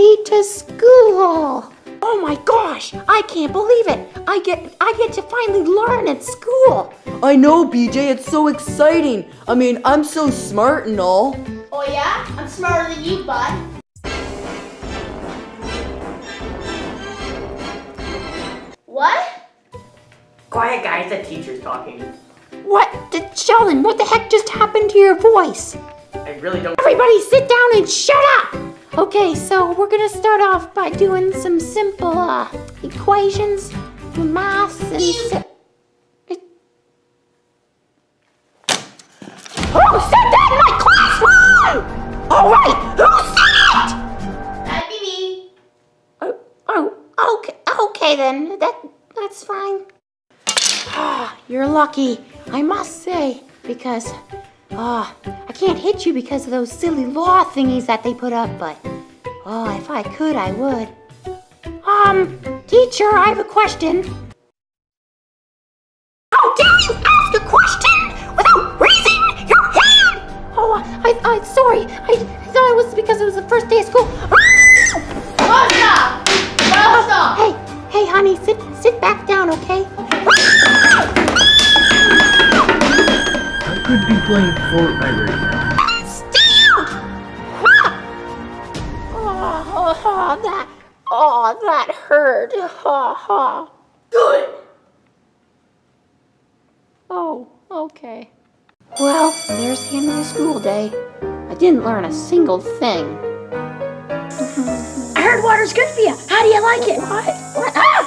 ready to school. Oh my gosh, I can't believe it. I get I get to finally learn at school. I know, BJ, it's so exciting. I mean, I'm so smart and all. Oh yeah? I'm smarter than you, bud. What? Quiet, guys. The teacher's talking. What? Did, Sheldon, what the heck just happened to your voice? I really don't. Everybody sit down and shut up! Okay, so we're gonna start off by doing some simple uh, equations, math, and... Si- Who said that in my classroom? Alright, who said it? That'd be me. Oh, oh, okay, okay then. That that's fine. Ah, you're lucky, I must say, because ah, I can't hit you because of those silly law thingies that they put up. But oh, if I could, I would. Um, teacher, I have a question. How dare you ask a question without raising your hand? Oh, I, I, sorry. I, I thought it was because it was the first day of school. Fortnite right. Still! Oh, oh, that, oh, that hurt. Ha ha. Good! Oh, okay. Well, there's the end of the school day. I didn't learn a single thing. I heard water's good for you. How do you like it? What? What? Ah!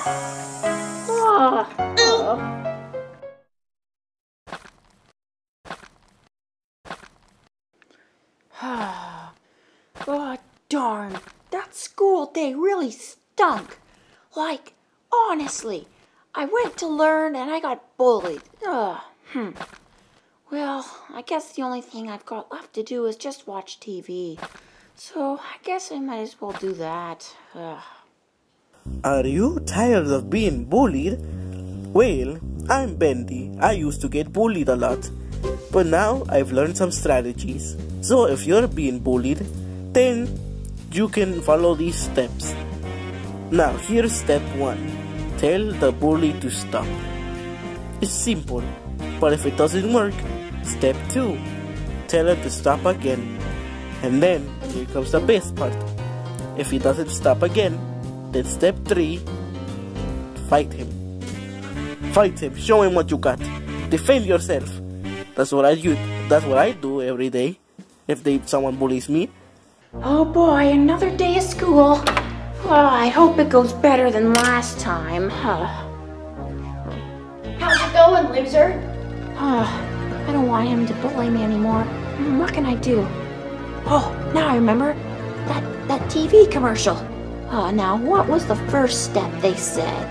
oh, darn. That school day really stunk. Like, honestly, I went to learn and I got bullied. Ugh. Hmm. Well, I guess the only thing I've got left to do is just watch TV. So I guess I might as well do that. Ugh. Are you tired of being bullied? Well, I'm Bendy. I used to get bullied a lot. But now I've learned some strategies. So if you're being bullied, then you can follow these steps. Now, here's step one tell the bully to stop. It's simple, but if it doesn't work, step two tell her to stop again. And then, here comes the best part. If he doesn't stop again, then step three fight him. Fight him, show him what you got. Defend yourself. That's what I do. That's what I do every day. If they someone bullies me, Oh boy, another day of school. Oh, I hope it goes better than last time. Huh. How's it going, loser? Oh, I don't want him to bully me anymore. What can I do? Oh, now I remember. That that TV commercial. Oh, now what was the first step they said?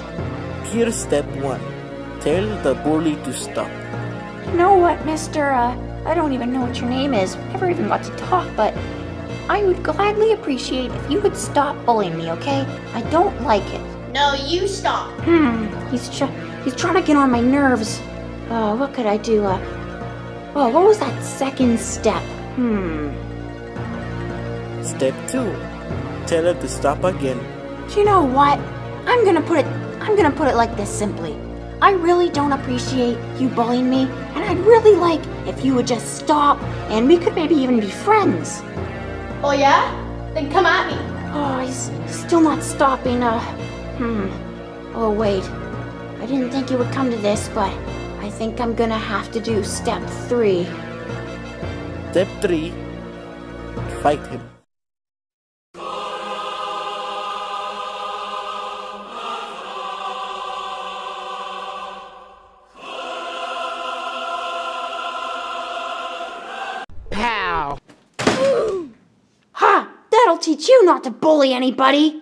here's step one. Tell the bully to stop. You know what, Mister? Uh, I don't even know what your name is. Never even got to talk, but I would gladly appreciate if you would stop bullying me, okay? I don't like it. No, you stop. Hmm, he's tr- he's trying to get on my nerves. Oh, what could I do? Uh, oh, what was that second step? Hmm. Step two. Tell her to stop again. Do you know what? I'm gonna put it. I'm gonna put it like this simply. I really don't appreciate you bullying me, and I'd really like if you would just stop, and we could maybe even be friends. Oh yeah? Then come at me. Oh, he's still not stopping. Uh, hmm. Oh wait, I didn't think it would come to this, but I think I'm gonna have to do step three. Step three. Fight him. Teach you not to bully anybody.